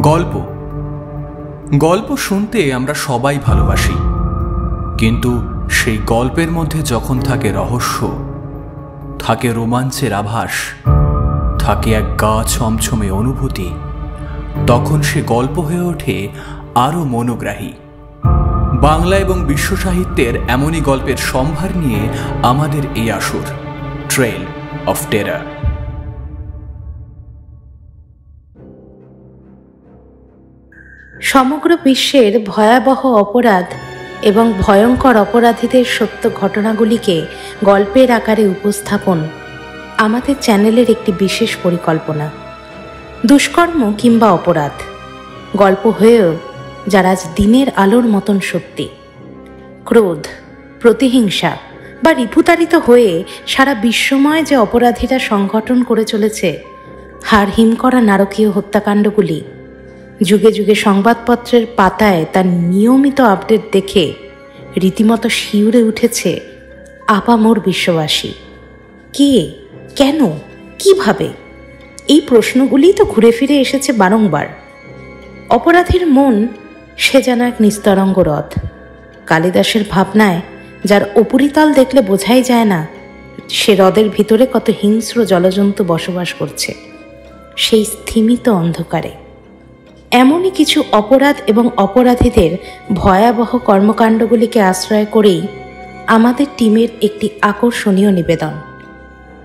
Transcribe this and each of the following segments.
গল্প। গল্প শুনতে আমরা সবাই ভালোবাসি। কিন্তু সেই গল্পের মধ্যে যখন থাকে রহস্য, থাকে রোমাঞ্চের আভাস, থাকে এক গা ছমছমে অনুভূতি, তখন সে গল্প হয়ে ওঠে আরও মনোগ্রাহী। বাংলা এবং বিশ্ব সাহিত্যের এমনই গল্পের সম্ভার নিয়ে আমাদের এই আসর ট্রেল অফ টেরার সমগ্র বিশ্বের ভয়াবহ অপরাধ এবং ভয়ঙ্কর অপরাধীদের সত্য ঘটনাগুলিকে গল্পের আকারে উপস্থাপন আমাদের চ্যানেলের একটি বিশেষ পরিকল্পনা। দুষ্কর্ম কিংবা অপরাধ। গল্প হয়েও যারা আজ দিনের আলোর মতন সত্যি। ক্রোধ, প্রতিহিংসা বা রিপুতারিত হয়ে সারা বিশ্বময় যে অপরাধীরা সংগঠন করে চলেছে হার হিম করা নারকীয় হত্যাকাণ্ডগুলি যুগে যুগে সংবাদপত্রের পাতায় তার নিয়মিত আপডেট দেখে রীতিমতো শিউরে উঠেছে আপামোর বিশ্ববাসী। কে? কেন? কীভাবে? এই প্রশ্নগুলি তো ঘুরে ফিরে এসেছে বারংবার। অপরাধীর মন সে যেন এক নিস্তরঙ্গ রথ। কালিদাসের ভাবনায় যার উপরিতল দেখলে বোঝাই যায় না, সে হ্রদের ভিতরে কত হিংস্র জলজন্তু বসবাস করছে। সেই স্থিমিত অন্ধকারে। এমনই কিছু অপরাধ এবং অপরাধীদের ভয়াবহ কর্মকাণ্ডগুলিকে আশ্রয় করেই আমাদের টিমের একটি আকর্ষণীয় নিবেদন।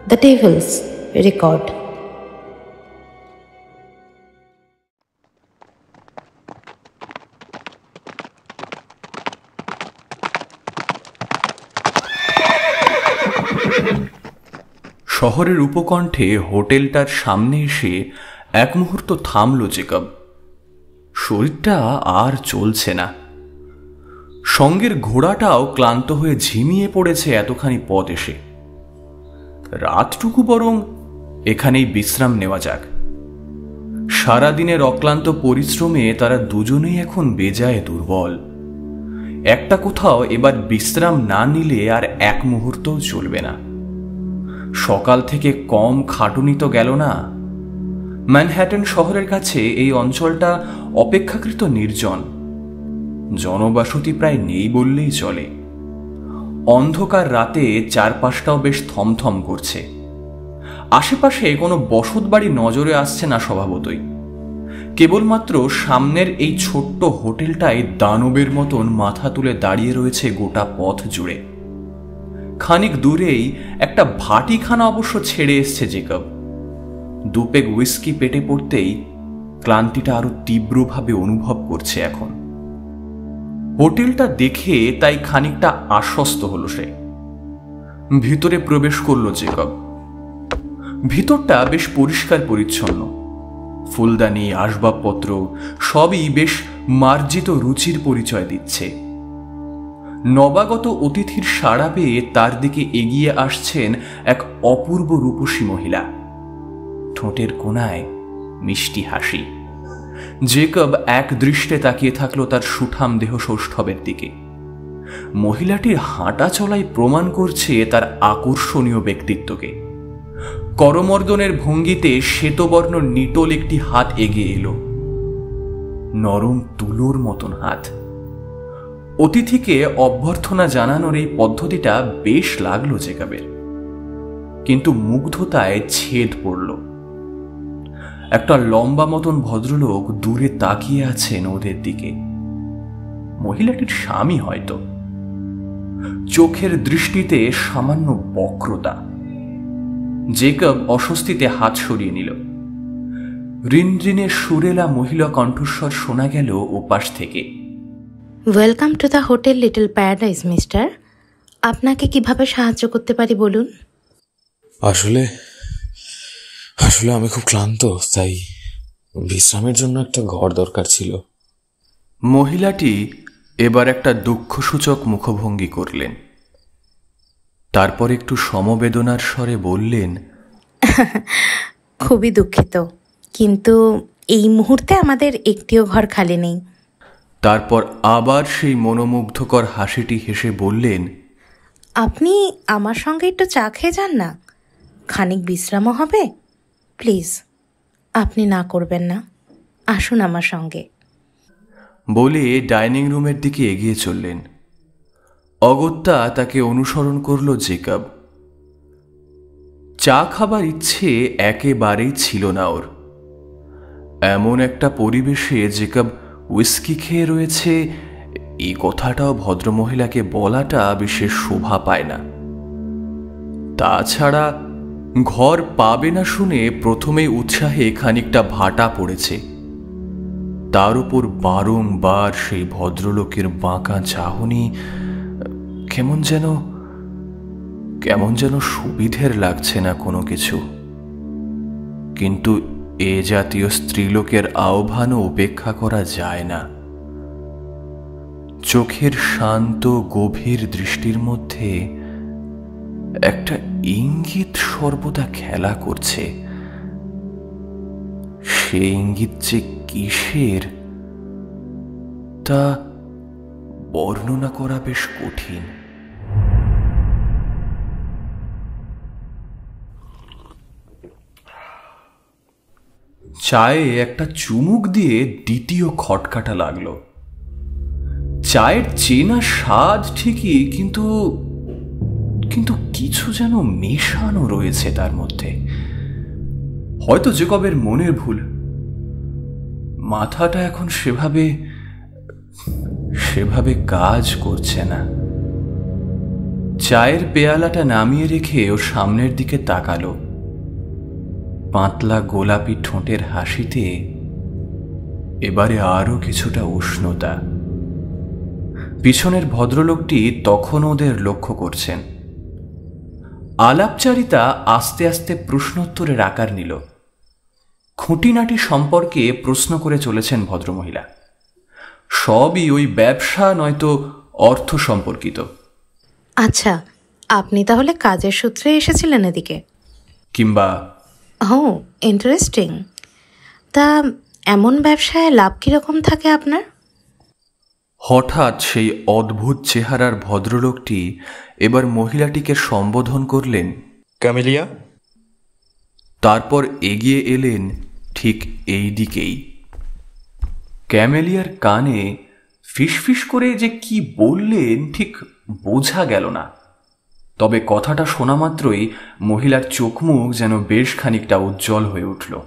The travels record. শহরের উপকণ্ঠে হোটেলটার সামনে এসে এক মুহূর্ত থামল চেকআপ শরীরটা আর চলছে না। সঙ্গের ঘোড়াটাও ক্লান্ত হয়ে ঝিমিয়ে পড়েছে এতখানি পথ এসে। রাতটুকু বরং এখানেই বিশ্রাম নেওয়া যাক। সারাদিনের অক্লান্ত পরিশ্রমে তারা দুজনেই এখন বেজায় দুর্বল। একটা কোথাও এবার বিশ্রাম না নিলে আর এক মুহূর্তও চলবে না। সকাল থেকে কম খাটুনি তো গেল না। ম্যানহ্যাটন শহরের কাছে এই অঞ্চলটা অপেক্ষাকৃত নির্জন। জনবাসতি প্রায় নেই বললেই চলে। অন্ধকার রাতে চারপাশটাও বেশ থমথম করছে। আশেপাশে কোনো বসত বাড়ি নজরে আসছে না স্বভাবতই। কেবলমাত্র সামনের এই ছোট্ট হোটেলটায় দানবের মতন মাথা তুলে দাঁড়িয়ে রয়েছে গোটা পথ জুড়ে। খানিক দূরেই একটা ভাটিখানা অবশ্য ছেড়ে এসছে জেকব। দুপেগ উইস্কি পেটে পড়তেই ক্লান্তিটা আরও তীব্রভাবে অনুভব করছে এখন। হোটেলটা দেখে তাই খানিকটা আশ্বস্ত হলো সে। ভিতরে প্রবেশ করল জেকব। ভিতরটা বেশ পরিষ্কার পরিচ্ছন্ন। ফুলদানি, আসবাবপত্র সবই বেশ মার্জিত রুচির পরিচয় দিচ্ছে। নবাগত অতিথির সাড়া পেয়ে তার দিকে এগিয়ে আসছেন এক অপূর্ব রূপসী মহিলা। ঠোঁটের কোনায় মিষ্টি হাসি। জেকব এক দৃষ্টে তাকিয়ে থাকল তার সুঠাম দেহ সৌষ্ঠবের দিকে। মহিলাটির হাঁটা চলাই প্রমাণ করছে তার আকর্ষণীয় ব্যক্তিত্বকে। করমর্দনের ভঙ্গিতে শ্বেতবর্ণ নিটল একটি হাত এগিয়ে এলো। নরম তুলোর মতন হাত। অতিথিকে অভ্যর্থনা জানানোর এই পদ্ধতিটা বেশ লাগল জেকাবের। কিন্তু মুগ্ধতায় ছেদ পড়ল। একটা লম্বা মতন ভদ্রলোক দূরে তাকিয়ে আছেন ওদের দিকে। মহিলাটির স্বামী হয়তো। চোখের দৃষ্টিতে সামান্য বক্রতা। জেকব অস্বস্তিতে হাত সরিয়ে নিল। রিনরিনের সুরেলা মহিলা কণ্ঠস্বর শোনা গেল ওপাশ থেকে। Welcome to the hotel little paradise mister আপনাকে কীভাবে সাহায্য করতে পারি বলুন? আসলে আসলে আমি খুব ক্লান্ত তাই বিশ্রামের জন্য একটা ঘর দরকার ছিল। মহিলাটি এবার একটা দুঃখসূচক মুখভঙ্গি করলেন। তারপর একটু সমবেদনার স্বরে বললেন খুবই দুঃখিত কিন্তু এই মুহূর্তে আমাদের একটিও ঘর খালি নেই। তারপর আবার সেই মনোমুগ্ধকর হাসিটি হেসে বললেন আপনি আমার সঙ্গে একটু চা খেয়ে যান না? খানিক বিশ্রামও হবে? প্লিজ, আপনি না করবেন না। আসুন আমার সঙ্গে। বলে ডাইনিং রুমের দিকে এগিয়ে চললেন। অগত্যা তাকে অনুসরণ করল জেকাব। চা খাবার ইচ্ছে একেবারেই ছিল না ওর। এমন একটা পরিবেশে জেকাব উইস্কি খেয়ে রয়েছে, এই কথাটাও ভদ্রমহিলাকে বলাটা বিশেষ শোভা পায় না। তাছাড়া ঘর পাবে না শুনে প্রথমেই উৎসাহে খানিকটা ভাটা পড়েছে। তার উপর বারংবার সেই ভদ্রলোকের বাঁকা চাহনি, কেমন যেন কেমন যেন সুবিধের লাগছে না কোনো কিছু। কিন্তু এ জাতীয় স্ত্রীলোকের আহ্বানও উপেক্ষা করা যায় না। চোখের শান্ত, গভীর দৃষ্টির মধ্যে একটা ইঙ্গিত সর্বদা খেলা করছে। সে ইঙ্গিত যে কিসের, তা বর্ণনা করা বেশ কঠিন। চায়ে একটা চুমুক দিয়ে দ্বিতীয় খটকাটা লাগল। চায়ের চেনা স্বাদ ঠিকই, কিন্তু কিন্তু কিছু যেন মেশানো রয়েছে তার মধ্যে। হয়তো জেকবের মনের ভুল। মাথাটা এখন সেভাবে সেভাবে কাজ করছে না। চায়ের পেয়ালাটা নামিয়ে রেখে ও সামনের দিকে তাকালো। পাতলা গোলাপি ঠোঁটের হাসিতে এবারে আরও কিছুটা উষ্ণতা। পিছনের ভদ্রলোকটি তখন ওদের লক্ষ্য করছেন। আলাপচারিতা আস্তে আস্তে প্রশ্নোত্তরের আকার নিল। খুঁটিনাটি সম্পর্কে প্রশ্ন করে চলেছেন ভদ্রমহিলা। সবই ওই ব্যবসা নয়তো অর্থ সম্পর্কিত। আচ্ছা আপনি তাহলে কাজের সূত্রে এসেছিলেন এদিকে? কিংবা ও ইন্টারেস্টিং তা এমন ব্যবসায় লাভ কীরকম থাকে আপনার? হঠাৎ সেই অদ্ভুত চেহারার ভদ্রলোকটি এবার মহিলাটিকে সম্বোধন করলেন ক্যামেলিয়া তারপর এগিয়ে এলেন ঠিক এই দিকেই। ক্যামেলিয়ার কানে ফিসফিস করে যে কি বললেন ঠিক বোঝা গেল না। তবে কথাটা শোনা মাত্রই মহিলার চোখ মুখ যেন বেশ খানিকটা উজ্জ্বল হয়ে উঠল।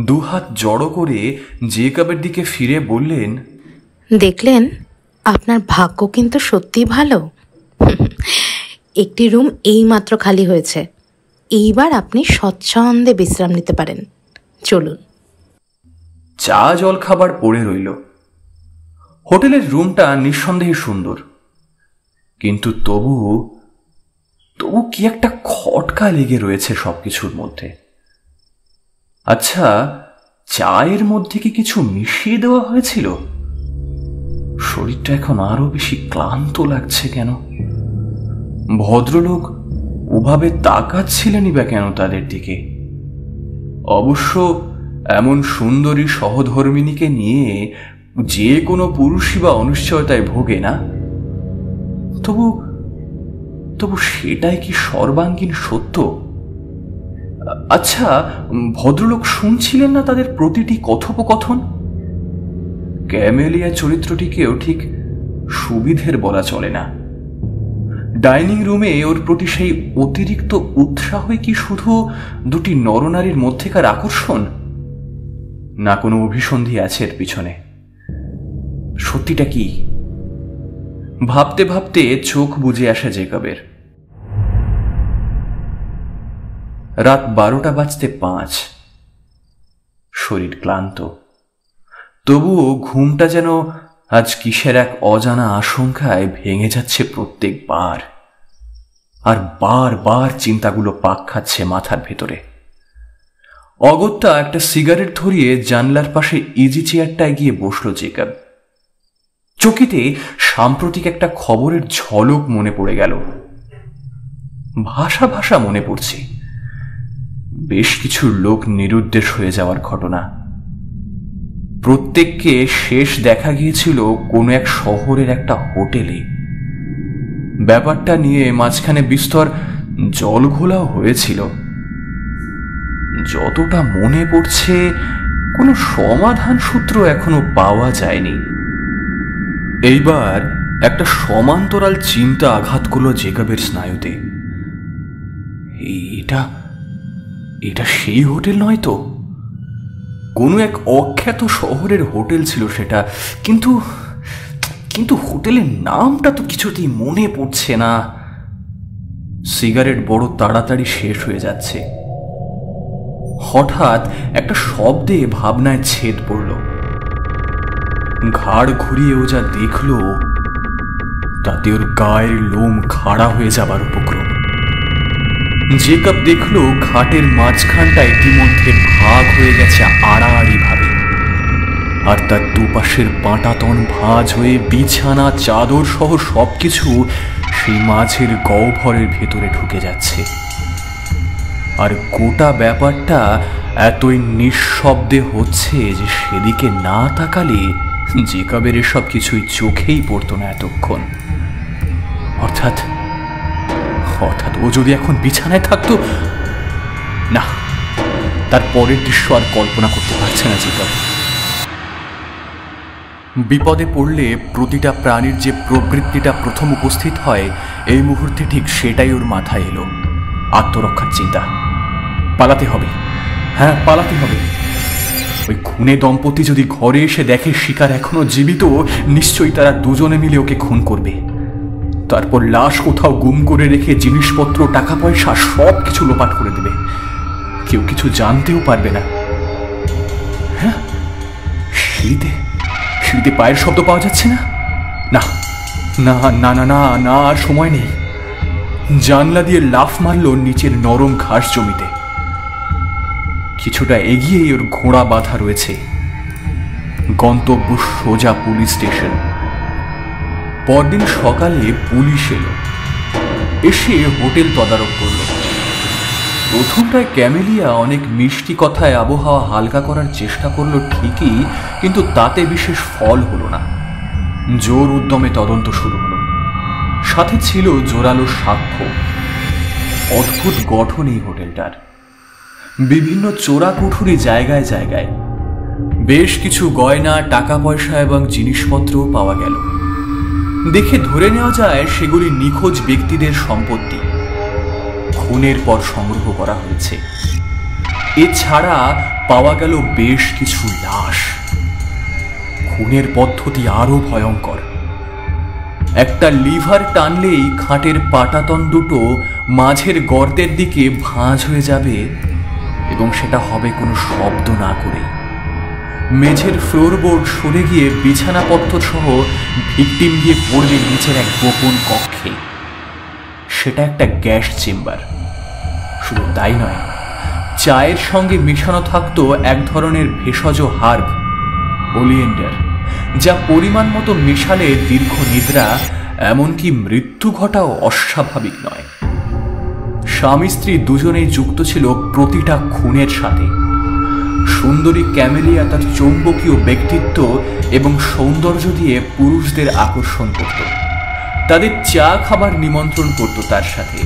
দুহাত জড়ো করে জেকাবের দিকে ফিরে বললেন দেখলেন আপনার ভাগ্য কিন্তু সত্যি ভালো। একটি রুম এইমাত্র খালি হয়েছে। এইবার আপনি স্বচ্ছন্দে বিশ্রাম নিতে পারেন। চলুন। চা জল খাবার পড়ে রইল। হোটেলের রুমটা নিঃসন্দেহে সুন্দর। কিন্তু তবু তবু কি একটা খটকা লেগে রয়েছে সবকিছুর মধ্যে। আচ্ছা চায়ের মধ্যে কি কিছু মিশিয়ে দেওয়া হয়েছিল? শরীরটা এখন আরও বেশি ক্লান্ত লাগছে কেন? ভদ্রলোক ওভাবে তাকাচ্ছিলেনই বা কেন তাদের দিকে? অবশ্য এমন সুন্দরী সহধর্মিনীকে নিয়ে যে কোনো পুরুষই বা অনিশ্চয়তায় ভোগে না? তবু তবু সেটাই কি সর্বাঙ্গীন সত্য? আচ্ছা ভদ্রলোক শুনছিলেন না তাদের প্রতিটি কথোপকথন? ক্যামেলিয়া চরিত্রটিকেও ঠিক সুবিধের বলা চলে না। ডাইনিং রুমে ওর প্রতি সেই অতিরিক্ত উৎসাহই কি শুধু দুটি নরনারীর মধ্যেকার আকর্ষণ? না কোনো অভিসন্ধি আছে এর পিছনে। সত্যিটা কি? ভাবতে ভাবতে চোখ বুঝে আসে জেকবের। রাত বারোটা বাজতে পাঁচ। শরীর ক্লান্ত। তবুও ঘুমটা যেন আজ কিসের এক অজানা আশঙ্কায় ভেঙে যাচ্ছে প্রত্যেকবার। আর বারবার চিন্তাগুলো পাক খাচ্ছে মাথার ভেতরে। অগত্যা একটা সিগারেট ধরিয়ে জানলার পাশে ইজি চেয়ারটায় গিয়ে বসল জেকাব। চকিতে সাম্প্রতিক একটা খবরের ঝলক মনে পড়ে গেল। ভাষা ভাষা মনে পড়ছে। বেশ কিছু লোক নিরুদ্দেশ হয়ে যাওয়ার ঘটনা। প্রত্যেককে শেষ দেখা গিয়েছিল কোনো এক শহরের একটা হোটেলে। ব্যাপারটা নিয়ে মাঝখানে বিস্তর জল ঘোলাও হয়েছিল। যতটা মনে পড়ছে, কোনো সমাধান সূত্র এখনও পাওয়া যায়নি। এইবার একটা সমান্তরাল চিন্তা আঘাত করল জেকাবের স্নায়ুতে। এটা এটা সেই হোটেল নয় তো? কোনো এক অখ্যাত শহরের হোটেল ছিল সেটা। কিন্তু কিন্তু হোটেলের নামটা তো কিছুতেই মনে পড়ছে না। সিগারেট বড় তাড়াতাড়ি শেষ হয়ে যাচ্ছে। হঠাৎ একটা শব্দে ভাবনায় ছেদ পড়ল। ঘাড় ঘুরিয়ে ও যা দেখল, তাতে ওর গায়ের লোম খাড়া হয়ে যাবার উপক্রম। জেকব দেখল খাটের মাঝখানটা ইতিমধ্যে ভাগ হয়ে গেছে আড়াআড়ি ভাবে আর তার দুপাশের পাটাতন ভাঁজ হয়ে বিছানা, চাদর সহ সবকিছু সেই মাঝের গহ্বরের ভেতরে ঢুকে যাচ্ছে। আর গোটা ব্যাপারটা এতই নিঃশব্দে হচ্ছে যে সেদিকে না তাকালে জেকাবের এসব কিছুই চোখেই পড়তো না এতক্ষণ। অর্থাৎ অর্থাৎ ও যদি এখন বিছানায় থাকতো? না, তার পরের দৃশ্য আর কল্পনা করতে পারছে না জেকাব বিপদে পড়লে প্রতিটা প্রাণীর যে প্রবৃত্তিটা প্রথম উপস্থিত হয়, এই মুহূর্তে ঠিক সেটাই ওর মাথায় এলো। আত্মরক্ষার চিন্তা। পালাতে হবে। হ্যাঁ পালাতে হবে। ওই খুনে দম্পতি যদি ঘরে এসে দেখে শিকার এখনও জীবিত, নিশ্চয়ই তারা দুজনে মিলে ওকে খুন করবে। তারপর লাশ কোথাও গুম করে রেখে জিনিসপত্র টাকা পয়সা সব কিছু লোপাট করে দেবে। কেউ কিছু জানতেও পারবে না। হ্যাঁ? সিঁড়িতে পায়ের শব্দ পাওয়া যাচ্ছে না? না। না না না না না, আর সময় নেই। জানলা দিয়ে লাফ মারল নিচের নরম ঘাস জমিতে। কিছুটা এগিয়েই ওর ঘোড়া বাঁধা রয়েছে। গন্তব্য সোজা পুলিশ স্টেশন। পরদিন সকালে পুলিশ এলো। এসে হোটেল তদারক করল। প্রথমটায় ক্যামেলিয়া অনেক মিষ্টি কথায় আবহাওয়া হালকা করার চেষ্টা করল ঠিকই, কিন্তু তাতে বিশেষ ফল হলো না। জোর উদ্যমে তদন্ত শুরু হলো। সাথে ছিল জোরালো সাক্ষ্য। অদ্ভুত গঠন এই হোটেলটার। বিভিন্ন চোরা কুঠুরি জায়গায় জায়গায়। বেশ কিছু গয়না, টাকা পয়সা এবং জিনিসপত্রও পাওয়া গেল। দেখে ধরে নেওয়া যায় সেগুলি নিখোঁজ ব্যক্তিদের সম্পত্তি। খুনের পর সংগ্রহ করা হয়েছে। এছাড়া পাওয়া গেল বেশ কিছু লাশ। খুনের পদ্ধতি আরও ভয়ঙ্কর। একটা লিভার টানলেই খাটের পাটাতন দুটো মাঝের গর্তের দিকে ভাঁজ হয়ে যাবে এবং সেটা হবে কোনো শব্দ না করেই। মেঝের ফ্লোরবোর্ড সরে গিয়ে বিছানাপত্র সহ ভিকটিম গিয়ে পড়বে নিচের এক গোপন কক্ষে। সেটা একটা গ্যাস চেম্বার। শুধু তাই নয়, চায়ের সঙ্গে মিশানো থাকতো এক ধরনের ভেষজ হার্ব, ওলিয়েন্ডার, যা পরিমাণ মতো মেশালে দীর্ঘ নিদ্রা, এমনকি মৃত্যু ঘটাও অস্বাভাবিক নয়। স্বামী স্ত্রী দুজনেই যুক্ত ছিল প্রতিটা খুনের সাথে। সুন্দরী ক্যামেলিয়া তার চৌম্বকীয় ব্যক্তিত্ব এবং সৌন্দর্য দিয়ে পুরুষদের আকর্ষণ করত। তাদের চা খাবার নিমন্ত্রণ করত তার সাথে।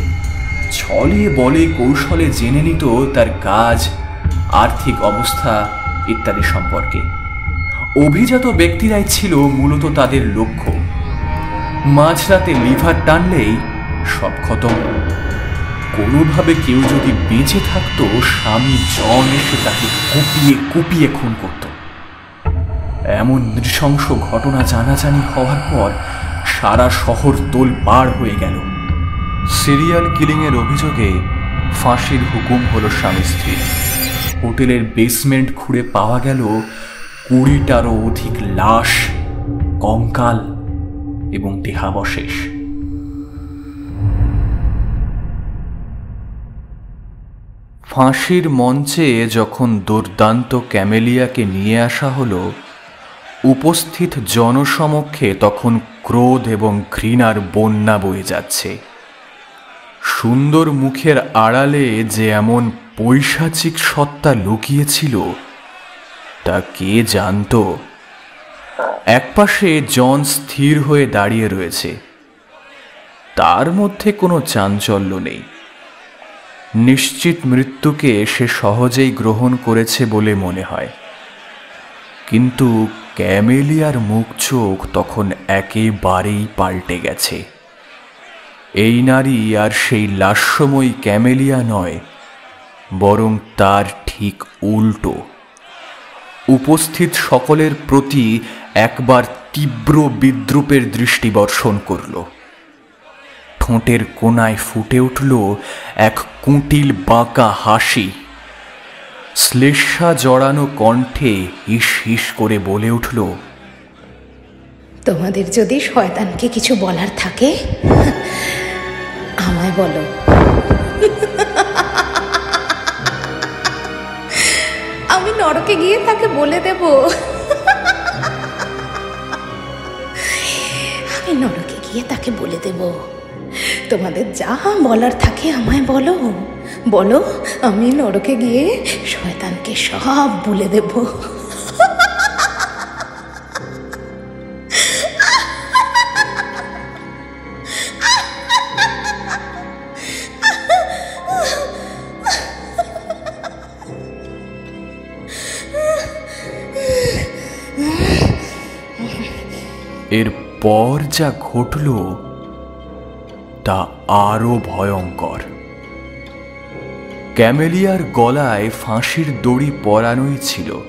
ছলে বলে কৌশলে জেনে নিত তার কাজ, আর্থিক অবস্থা ইত্যাদি সম্পর্কে। অভিজাত ব্যক্তিরাই ছিল মূলত তাদের লক্ষ্য। মাঝরাতে লিভার টানলেই সব খতম। কোনোভাবে কেউ যদি বেঁচে থাকতো, স্বামী জন এসে তাকে কুপিয়ে কুপিয়ে খুন করত। এমন নৃশংস ঘটনা জানাজানি হওয়ার পর সারা শহর তোল পার হয়ে গেল। সিরিয়াল কিলিংয়ের অভিযোগে ফাঁসির হুকুম হলো স্বামী স্ত্রী। হোটেলের বেসমেন্ট খুঁড়ে পাওয়া গেল কুড়িটারও অধিক লাশ, কঙ্কাল এবং দেহাবশেষ। ফাঁসির মঞ্চে যখন দুর্দান্ত ক্যামেলিয়াকে নিয়ে আসা হলো, উপস্থিত জনসমক্ষে তখন ক্রোধ এবং ঘৃণার বন্যা বয়ে যাচ্ছে। সুন্দর মুখের আড়ালে যে এমন পৈশাচিক সত্তা লুকিয়েছিল, তা কে জানত? একপাশে জন স্থির হয়ে দাঁড়িয়ে রয়েছে। তার মধ্যে কোনো চাঞ্চল্য নেই। নিশ্চিত মৃত্যুকে সে সহজেই গ্রহণ করেছে বলে মনে হয়। কিন্তু ক্যামেলিয়ার মুখ চোখ তখন একেবারেই পাল্টে গেছে। এই নারী আর সেই লাস্যময়ী ক্যামেলিয়া নয়, বরং তার ঠিক উল্টো। উপস্থিত সকলের প্রতি একবার তীব্র বিদ্রুপের দৃষ্টি বর্ষণ করল। ঠোঁটের কোনায় ফুটে উঠল এক কুটিল বাঁকা হাসি। শ্লেষা জড়ানো কণ্ঠে হিস হিস করে বলে উঠল, তোমাদের যদি শয়তানকে কিছু বলার থাকে, আমায় বলো। আমি নরকে গিয়ে তাকে বলে দেব। আমি নরকে গিয়ে তাকে বলে দেব। তোমাদের যা বলার থাকে আমায় বলো। বলো, আমি নরকে গিয়ে শয়তানকে সব বলে দেব। এরপর যা ঘটল তা আরও ভয়ঙ্কর। ক্যামেলিয়ার গলায় ফাঁসির দড়ি পরানোই ছিল।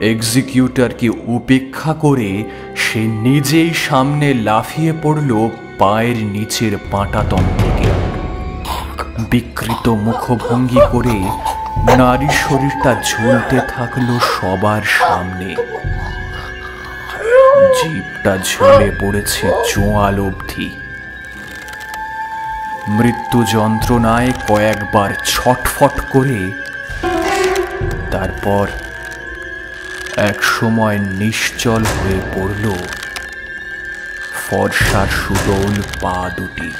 এক্সিকিউটরকে উপেক্ষা করে সে নিজেই সামনে লাফিয়ে পড়ল পায়ের নিচের পাঁটাতন থেকে। বিকৃত মুখভঙ্গি করে নারী শরীরটা ঝুলতে থাকল সবার সামনে। জীবটা ঝুলে পড়েছে চোয়াল অবধি। মৃত্যু যন্ত্রণায় কয়েকবার ছটফট করে তারপর এক সময় নিশ্চল হয়ে পড়ল ফর্সার সুদৌল পা দুটি।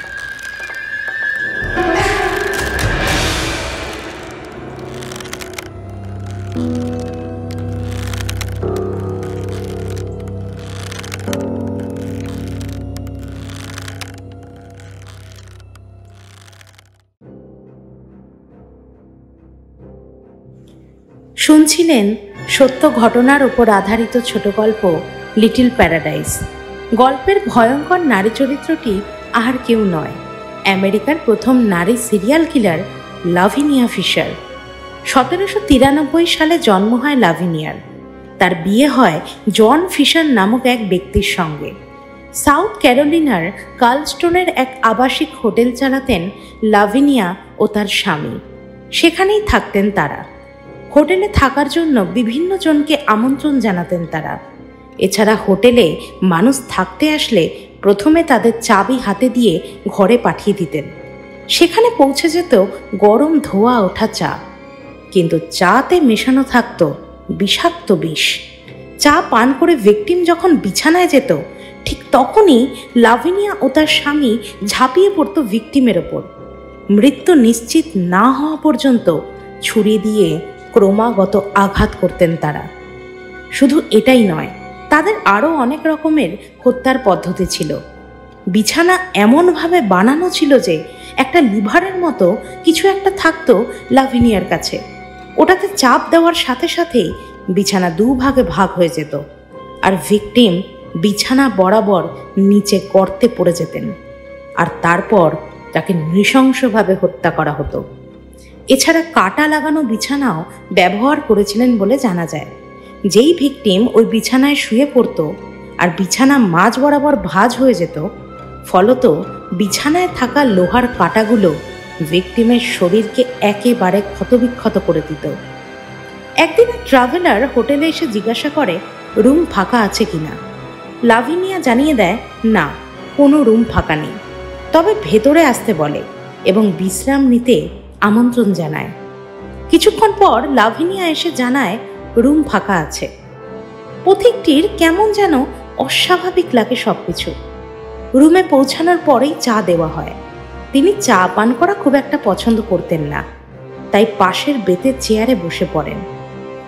শুনছিলেন সত্য ঘটনার উপর আধারিত ছোট গল্প, লিটিল প্যারাডাইস। গল্পের ভয়ঙ্কর নারী চরিত্রটি আর কেউ নয়। আমেরিকার প্রথম নারী সিরিয়াল কিলার লাভিনিয়া ফিশার। সতেরোশো তিরানব্বই সালে জন্ম হয় লাভিনিয়ার। তার বিয়ে হয় জন ফিশার নামক এক ব্যক্তির সঙ্গে। সাউথ ক্যারোলিনার কার্লস্টোনের এক আবাসিক হোটেল চালাতেন লাভিনিয়া ও তার স্বামী। সেখানেই থাকতেন তারা। হোটেলে থাকার জন্য বিভিন্ন জনকে আমন্ত্রণ জানাতেন তারা। এছাড়া হোটেলে মানুষ থাকতে আসলে প্রথমে তাদের চাবি হাতে দিয়ে ঘরে পাঠিয়ে দিতেন। সেখানে পৌঁছে যেত গরম ধোয়া ওঠা চা। কিন্তু চাতে মেশানো থাকত বিষাক্ত বিষ। চা পান করে ভিকটিম যখন বিছানায় যেত, ঠিক তখনই লাভিনিয়া ও তার স্বামী ঝাঁপিয়ে পড়তো ভিকটিমের ওপর। মৃত্যু নিশ্চিত না হওয়া পর্যন্ত ছুরি দিয়ে ক্রমাগত আঘাত করতেন তারা। শুধু এটাই নয়, তাদের আরও অনেক রকমের হত্যার পদ্ধতি ছিল। বিছানা এমনভাবে বানানো ছিল যে একটা লিভারের মতো কিছু একটা থাকতো লাভিনিয়ার কাছে। ওটাতে চাপ দেওয়ার সাথে সাথেই বিছানা দুভাগে ভাগ হয়ে যেত আর ভিকটিম বিছানা বরাবর নিচে গর্তে পড়ে যেতেন। আর তারপর তাকে নৃশংসভাবে হত্যা করা হতো। এছাড়া কাটা লাগানো বিছানাও ব্যবহার করেছিলেন বলে জানা যায়। যেই ভিকটিম ওই বিছানায় শুয়ে পড়তো আর বিছানা মাঝ বরাবর ভাঁজ হয়ে যেত, ফলত বিছানায় থাকা লোহার কাটাগুলো ভিকটিমের শরীরকে একেবারে ক্ষতবিক্ষত করে দিত। একদিন ট্রাভেলার হোটেলে এসে জিজ্ঞাসা করে, রুম ফাঁকা আছে কিনা? লাভিনিয়া জানিয়ে দেয়, না, কোনো রুম ফাঁকা নেই। তবে ভেতরে আসতে বলে এবং বিশ্রাম নিতে আমন্ত্রণ জানায়। কিছুক্ষণ পর লাভিনিয়া এসে জানায়, রুম ফাঁকা আছে। পথিকটির কেমন যেন অস্বাভাবিক লাগে সবকিছু। রুমে পৌঁছানোর পরেই চা দেওয়া হয়। তিনি চা পান করা খুব একটা পছন্দ করতেন না। তাই পাশের বেতের চেয়ারে বসে পড়েন।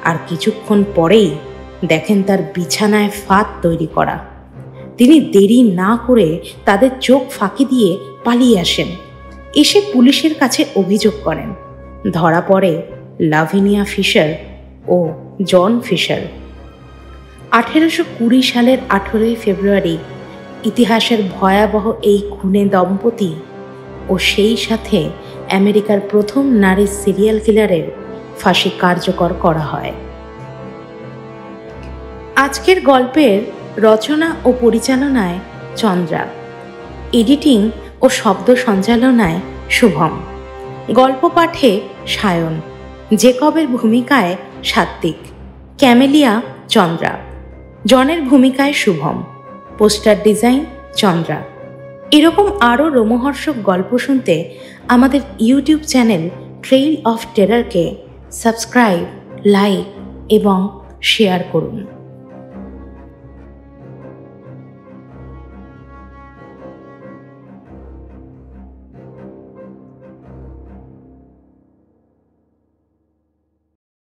আর কিছুক্ষণ পরেই দেখেন তার বিছানায় ফাঁদ তৈরি করা। তিনি দেরি না করে তাদের চোখ ফাঁকি দিয়ে পালিয়ে আসেন। এসে পুলিশের কাছে অভিযোগ করেন। ধরা পড়ে লাভিনিয়া ফিশার ও জন ফিশার। আঠেরোশো কুড়ি সালের আঠেরোই ফেব্রুয়ারি ইতিহাসের ভয়াবহ এই খুনে দম্পতি ও সেই সাথে আমেরিকার প্রথম নারী সিরিয়াল কিলারের ফাঁসি কার্যকর করা হয়। আজকের গল্পের রচনা ও পরিচালনায় চন্দ্রা। এডিটিং ও শব্দ সঞ্চালনায় শুভম। গল্প পাঠে সায়ন। জেকবের ভূমিকায় সাত্বিক। ক্যামেলিয়া, চন্দ্রা। জনের ভূমিকায় শুভম। Poster design, Chandra. এরকম আরও রোমহর্ষক গল্প শুনতে আমাদের ইউটিউব চ্যানেল ট্রেইল অফ টেরারকে সাবস্ক্রাইব, লাইক এবং শেয়ার করুন।